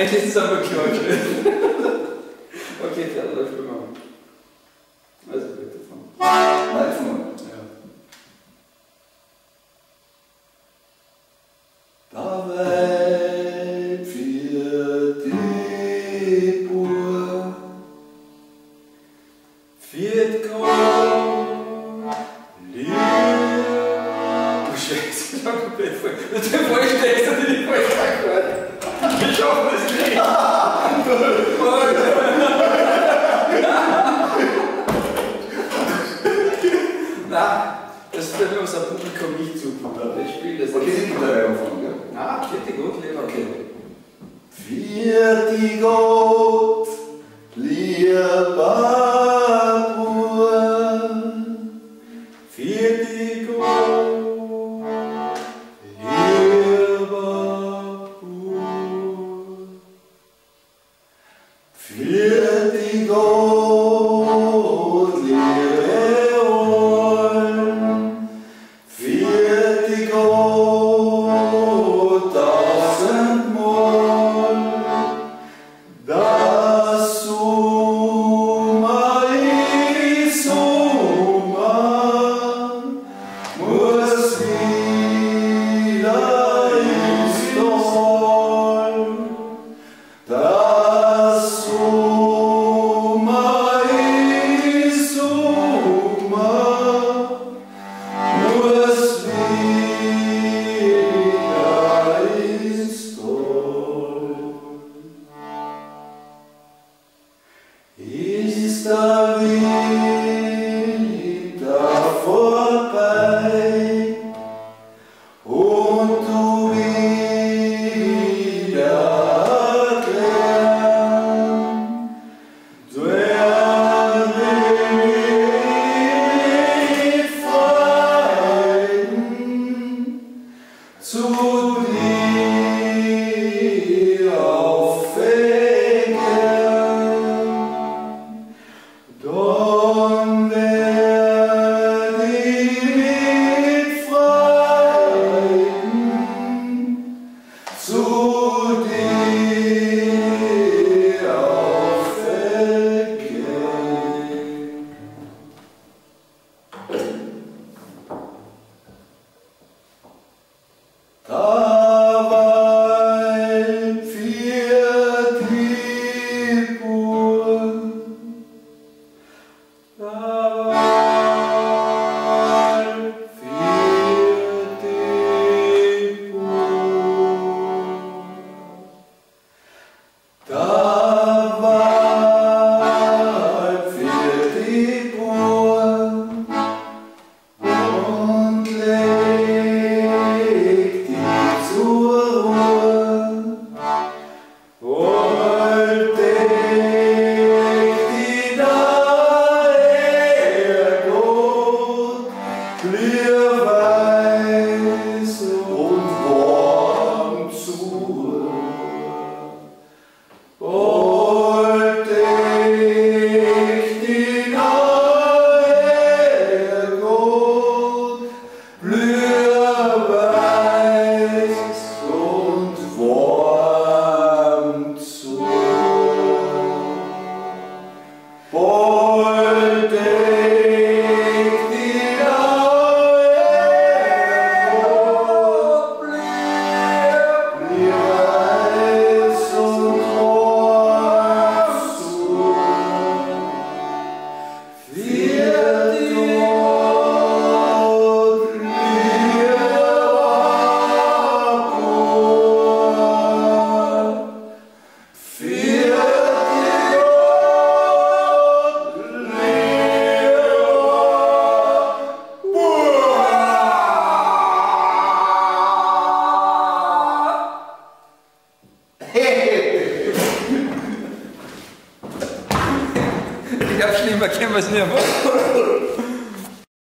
ist aber klar. okay, Pferd, läuft immer. Also bitte von. Nein, von Ja. Da weit für die Bur, Viert Grund, Lieb. Du Scheiße, ich hab komplett voll. Du vollstehst und nicht vollstehst. Ich hoffe es nicht. Na, das ist dann unser Publikum nicht zu gut. Ich spiele das okay, die gibt der Reihe von, gell? Na, vierte gut, lieber. Okay. Die Gott, lieber Bur, Vierte gut, für die Ist der Oh. Ich hab schon immer, kennen wir.